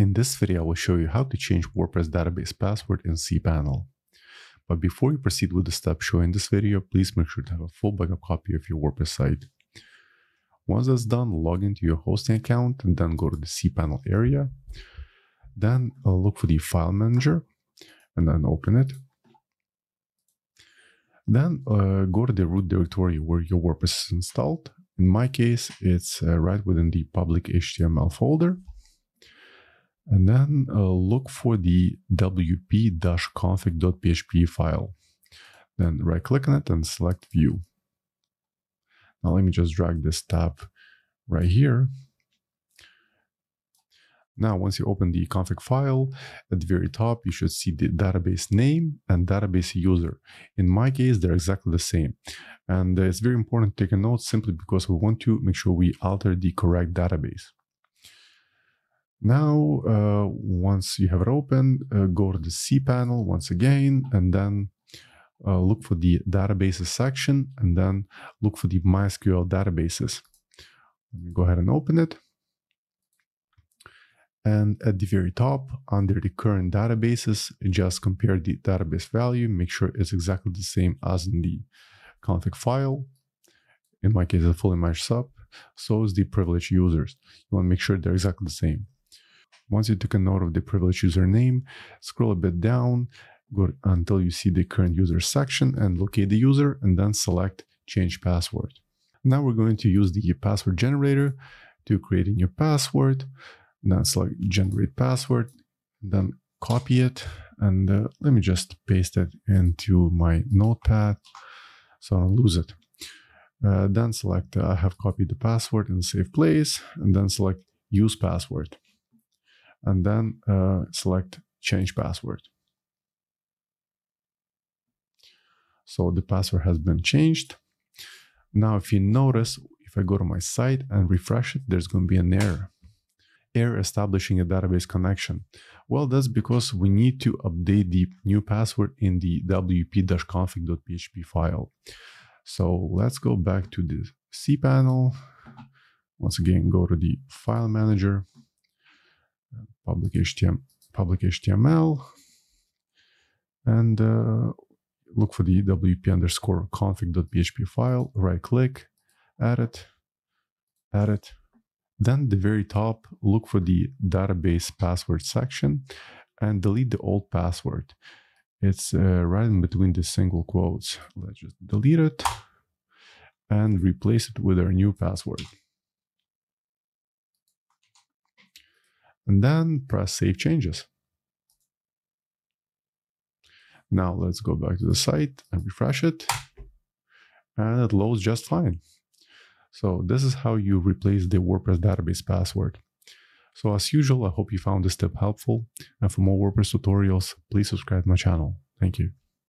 In this video, I will show you how to change WordPress database password in cPanel. But before you proceed with the steps shown in this video, please make sure to have a full backup copy of your WordPress site. Once that's done, log into your hosting account and then go to the cPanel area. Then uh, look for the file manager and then open it. Then uh, go to the root directory where your WordPress is installed. In my case, it's uh, right within the public HTML folder. And then uh, look for the wp-config.php file. Then right click on it and select view. Now let me just drag this tab right here. Now, once you open the config file, at the very top, you should see the database name and database user. In my case, they're exactly the same. And it's very important to take a note simply because we want to make sure we alter the correct database. Now, uh, once you have it open, uh, go to the cPanel once again, and then uh, look for the databases section, and then look for the MySQL databases. Let me go ahead and open it. And at the very top, under the current databases, just compare the database value, make sure it's exactly the same as in the config file. In my case, it fully matches up. So is the privileged users. You want to make sure they're exactly the same. Once you took a note of the privileged username, scroll a bit down go until you see the current user section and locate the user and then select change password. Now we're going to use the password generator to create a new password. Then select generate password, then copy it. And uh, let me just paste it into my notepad so I don't lose it. Uh, then select uh, I have copied the password in safe place and then select use password and then uh, select change password. So the password has been changed. Now, if you notice, if I go to my site and refresh it, there's going to be an error. Error establishing a database connection. Well, that's because we need to update the new password in the wp-config.php file. So let's go back to the cPanel. Once again, go to the file manager public HTML, public HTML, and uh, look for the wp underscore config.php file, right click, add it, add it. Then the very top, look for the database password section and delete the old password. It's uh, right in between the single quotes. Let's just delete it and replace it with our new password. And then press Save Changes. Now let's go back to the site and refresh it, and it loads just fine. So this is how you replace the WordPress database password. So as usual, I hope you found this tip helpful, and for more WordPress tutorials, please subscribe to my channel. Thank you.